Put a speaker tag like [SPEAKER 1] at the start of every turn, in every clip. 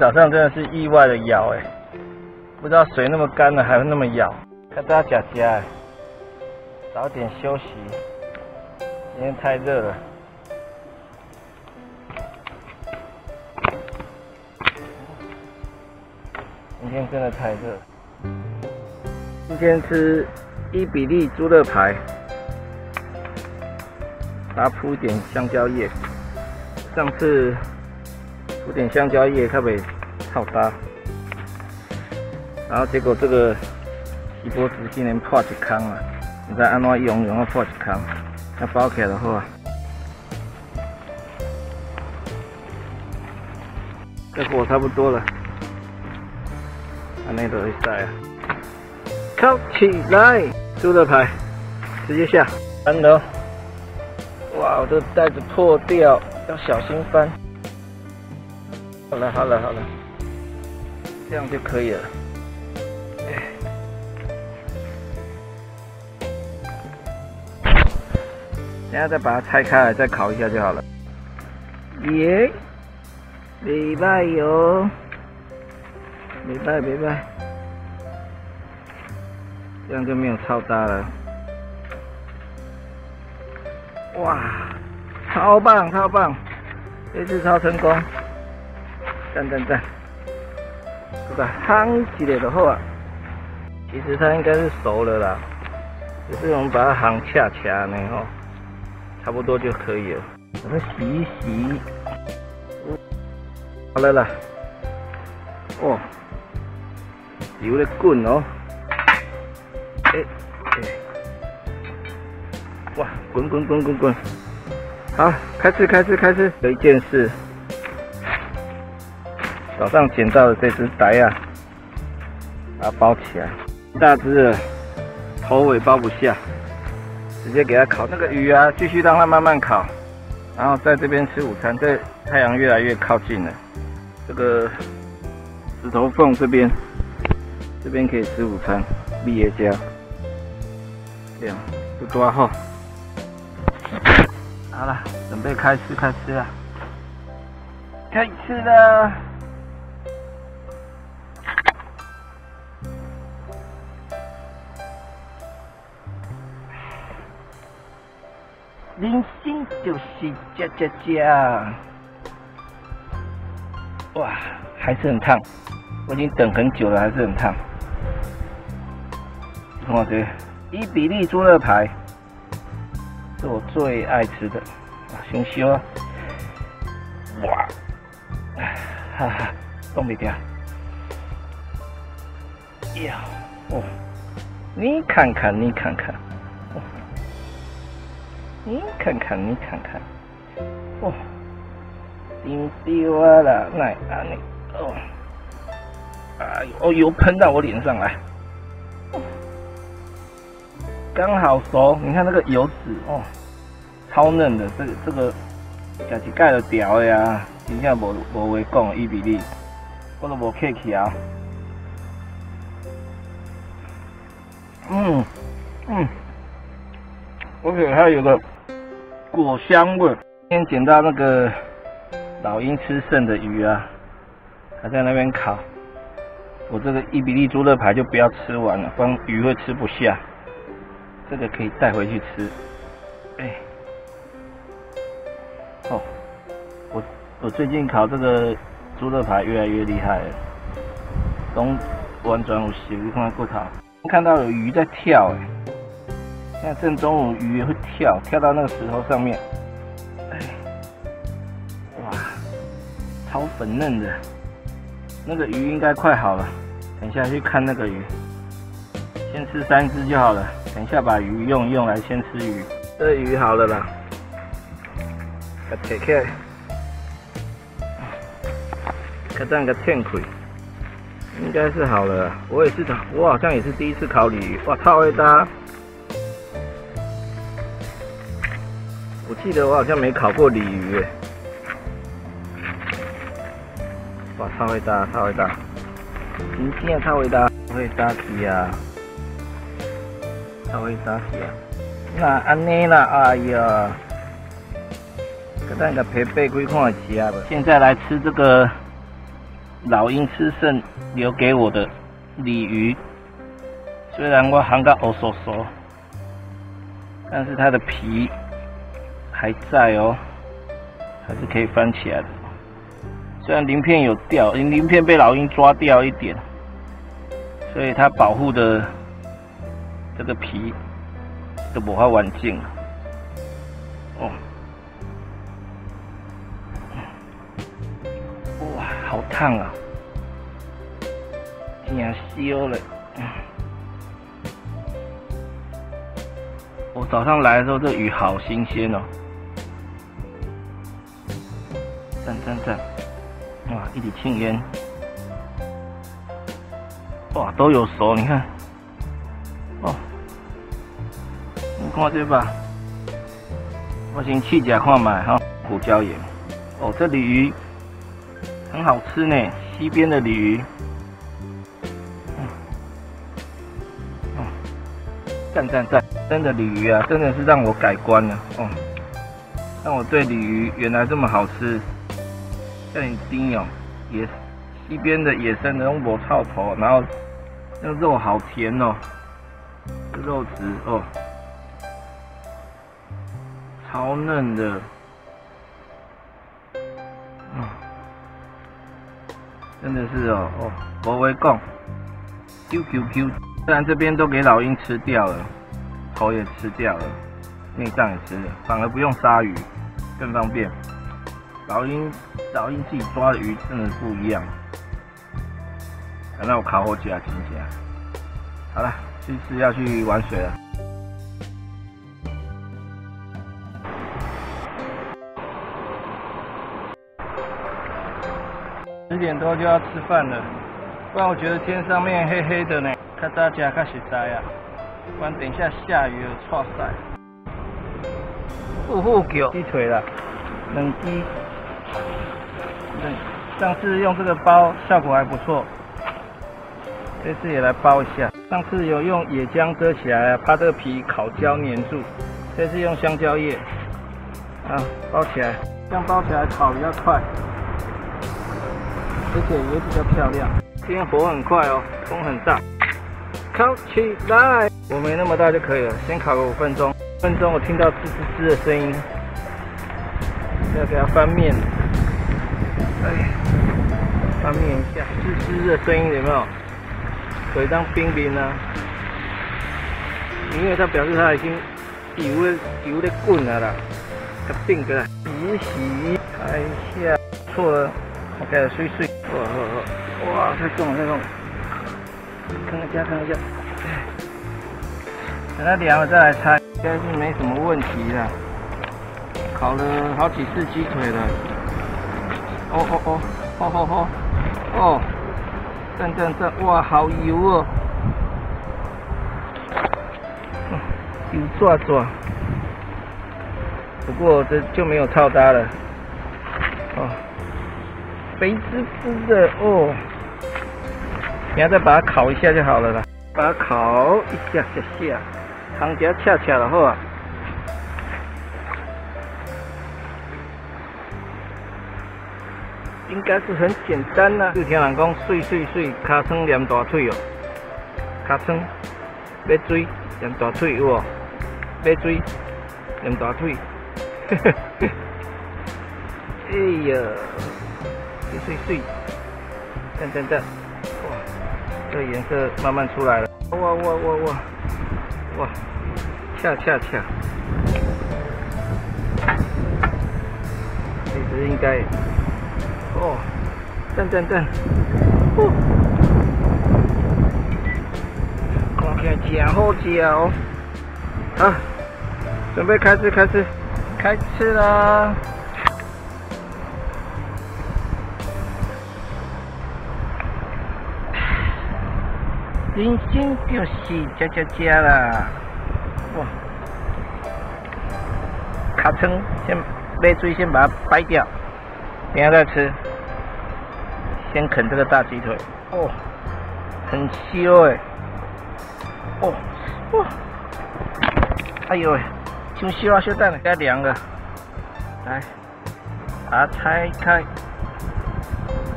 [SPEAKER 1] 早上真的是意外的咬哎，不知道水那么干了还会那么咬。看大家家哎，早点休息，今天太热了。今天真的太热。今天吃伊比利猪肋排，把它铺一点香蕉叶。上次铺点香蕉叶，它袂臭搭。然后结果这个一波子竟然破一坑啊！你再安怎用用啊破一坑，要包起来的话，这火差不多了。安内都会晒啊！烤起来，猪的牌，直接下，翻了。哇，我这袋子破掉，要小心翻。好了好了好了，这样就可以了。等下再把它拆开来，再烤一下就好了。耶，礼拜哟。没拜没拜，这样就没有超大了。哇，超棒超棒，这次超成功，赞赞赞！这个夯起来的好啊，其实它应该是熟了啦，只是我们把它夯恰恰呢吼，差不多就可以了。把它洗一洗，好了啦，哦。油在滚哦！哎哎，哇，滚滚滚滚滚！好，开始开始开始。有一件事，早上捡到的这只白啊，把它包起来。大只的头尾包不下，直接给它烤那个鱼啊，继续让它慢慢烤。然后在这边吃午餐，这太阳越来越靠近了，这个石头缝这边。这边可以吃午餐，毕业家，这样就多好。好了，准备开吃，开吃了，开吃了。人生就是加加加，哇，还是很烫，我已经等很久了，还是很烫。我这伊比利猪肋排是我最爱吃的，先烧，哇，哈哈，冻不掉，呀，哦，你看看，你看看，你看看，你看看，哦，顶丢啊啦，来啊你，哦，哎，哦油喷到我脸上来。刚好熟，你看那个油脂哦，超嫩的，这个这个也是盖了条的呀，真正无无话讲，伊比利，我都无客气啊。嗯嗯，而且它有个果香味。今天捡到那个老鹰吃剩的鱼啊，还在那边烤。我这个伊比利猪肋排就不要吃完了，不然鱼会吃不下。这个可以带回去吃，哎，哦，我我最近烤这个猪肋排越来越厉害了，东完全有洗看过头，看到有鱼在跳哎，现在正中午鱼也会跳，跳到那个石头上面，哎，哇，超粉嫩的，那个鱼应该快好了，等一下去看那个鱼，先吃三只就好了。等一下，把鱼用用来先吃鱼。这鱼好了啦，给切开，看这样个片块，应该是好了。我也是，我好像也是第一次烤鲤鱼，哇，超会搭！我记得我好像没烤过鲤鱼，哇，超会搭，超会搭！今天超会搭，会搭起啊！稍微打起啊，那安尼啦，哎呀，给咱个配备几看吃啊？现在来吃这个老鹰吃剩留给我的鲤鱼，虽然我含个欧嗖嗖，但是它的皮还在哦，还是可以翻起来的。虽然鳞片有掉，鳞片被老鹰抓掉一点，所以它保护的这个皮都不会完净了。哦。好烫啊！真烧了。我早上来的时候，这鱼好新鲜哦。赞赞赞！哇，一缕青烟。哇，都有熟，你看。哦。你看这吧。我先去甲看买哈，胡椒盐。哦，这鲤鱼。很好吃呢，西边的鲤鱼。嗯，哦，赞赞赞！真的鲤鱼啊，真的是让我改观了哦，让我对鲤鱼原来这么好吃。像你丁哦，野西边的野生的用果草头，然后那肉好甜哦，肉质哦，超嫩的。真的是哦哦，我会讲，Q Q Q，虽然这边都给老鹰吃掉了，头也吃掉了，内脏也吃了，反而不用杀鱼，更方便。老鹰老鹰自己抓的鱼真的不一样。那我烤火起来，听一下。好了，这次要去玩水了。十点多就要吃饭了，不然我觉得天上面黑黑的呢，看大家看实在啊，不然等一下下雨了，错晒。富富狗鸡腿了，冷鸡。上次用这个包效果还不错，这次也来包一下。上次有用野姜遮起来，怕这个皮烤焦粘住，这次用香蕉叶，啊，包起来，这样包起来烤比较快。而且也比较漂亮。今天火很快哦，风很大。烤起来，我没那么大就可以了。先烤个五分钟，五分钟我听到滋滋滋的声音，要给它翻面。哎，翻面一下，滋滋的声音有没有？腿当冰冰啊！因为它表示它已经油的油的滚了啦，它冰过来。洗洗，看一下，错了。OK，碎碎，哇哇哇，太重了太重，看看加看一下，等它凉了再来拆，应该是没什么问题的。烤了好几次鸡腿了，哦哦哦，哦哦哦，哦，赞赞赞，哇，好油哦，油抓抓，不过这就没有套搭了，哦。肥滋滋的哦，你要再把它烤一下就好了啦，把它烤一下下下，汤加恰恰的好啊，应该是很简单啦。就听人讲碎碎碎，卡称连大腿哦，卡称要追连大腿有哦，要追连大腿，哎呀！碎碎，等等等，哇，这个颜色慢慢出来了，哇哇哇哇，哇，恰恰恰，其实应该，哦，等等等，哦，看起来真好吃哦，好，准备开吃开吃，开吃啦！人生就是加加加啦！哇，卡称先背椎先把它掰掉，等下再吃。先啃这个大鸡腿，哦，很香哎！哦，哇，哎呦喂，像西瓜小蛋了，该凉了。来，把它拆开，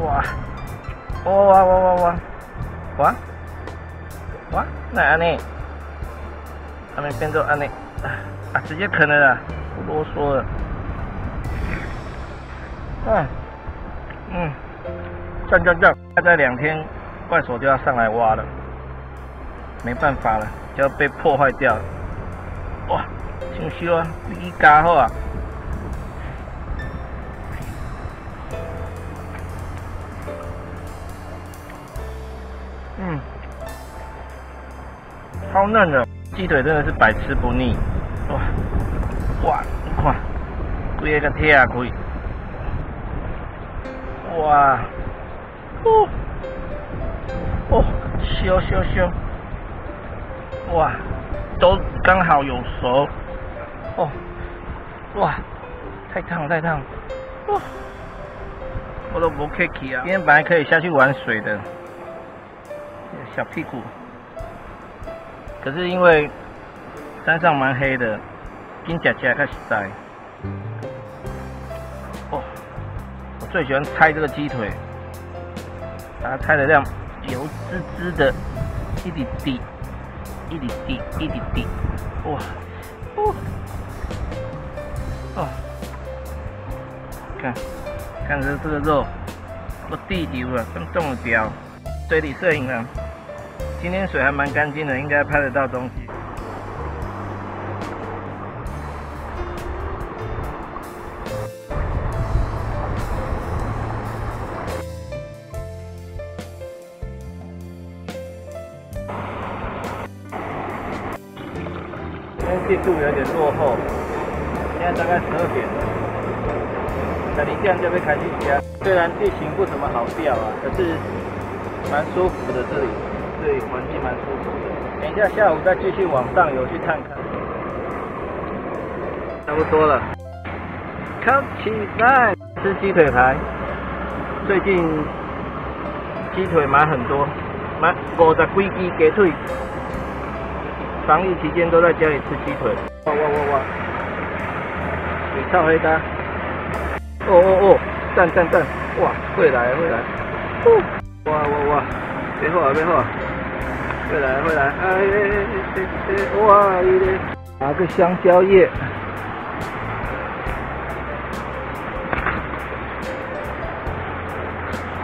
[SPEAKER 1] 哇，哇哇哇哇哇！哇。哇，那安尼，还没变做安尼，啊，直接啃了啦，不啰嗦了。嗯。嗯，转转转，再在两天，怪手就要上来挖了，没办法了，就要被破坏掉了。哇，清修啊，你加好啊。嗯，超嫩的鸡腿真的是百吃不腻，哇哇，你看，规个铁啊开，哇，哦哦，烧烧烧，哇，都刚好有熟，哦，哇，太烫太烫，哦，我都不客气啊，今天本来可以下去玩水的。小屁股，可是因为山上蛮黑的，金甲甲开始摘。哦，我最喜欢拆这个鸡腿，把它拆的这样油滋滋的，一滴滴，一滴滴，一滴滴，哇，哦，哦，看，看这这个肉，我地油了，跟中了标，水里摄影啊。今天水还蛮干净的，应该拍得到东西。进度有点落后，现在大概十二点了，等一下就被开进去啊。虽然地形不怎么好钓啊，可是蛮舒服的这里。对，环境蛮舒服的。等一下下午再继续往上游去看看。差不多了，起来吃鸡腿排。最近鸡腿买很多，买五十几鸡鸡腿。防疫期间都在家里吃鸡腿。哇哇哇哇！你超黑的。哦哦哦，赞赞赞！哇，会来会来。哦，哇哇哇！别喝啊别喝！会来会来，哎哎哎哇！拿个香蕉叶，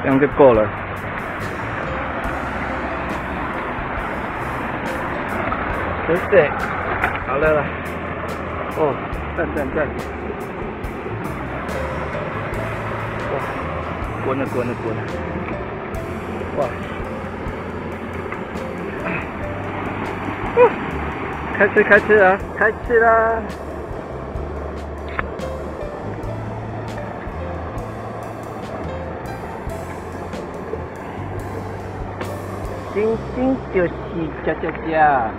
[SPEAKER 1] 这样就够了。好了了。哦，赞赞赞！哇，滚了滚了滚了！哇！开吃开吃啊，开吃啦！星星就是加加加，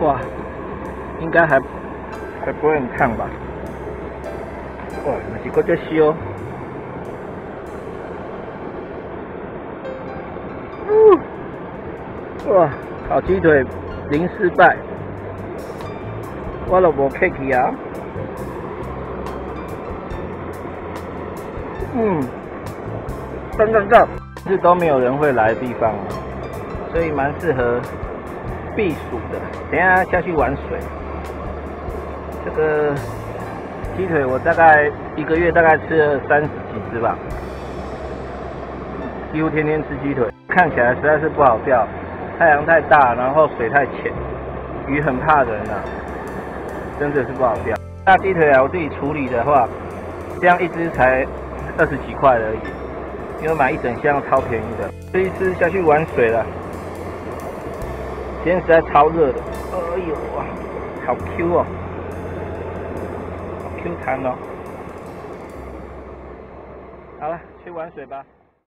[SPEAKER 1] 哇，应该还还不会很烫吧？哇，那是搁只烧，哇！烤鸡腿零失败，我都无客气啊。嗯，等等等，是都没有人会来的地方，所以蛮适合避暑的。等下下去玩水，这个鸡腿我大概一个月大概吃了三十几只吧，几乎天天吃鸡腿，看起来实在是不好钓。太阳太大，然后水太浅，鱼很怕人啊，真的是不好钓。大鸡腿啊，我自己处理的话，这样一只才二十几块而已，因为买一整箱超便宜的。这一次下去玩水了，今天实在超热的，哎呦哇，好 Q 哦，好 Q 弹哦。好了，去玩水吧。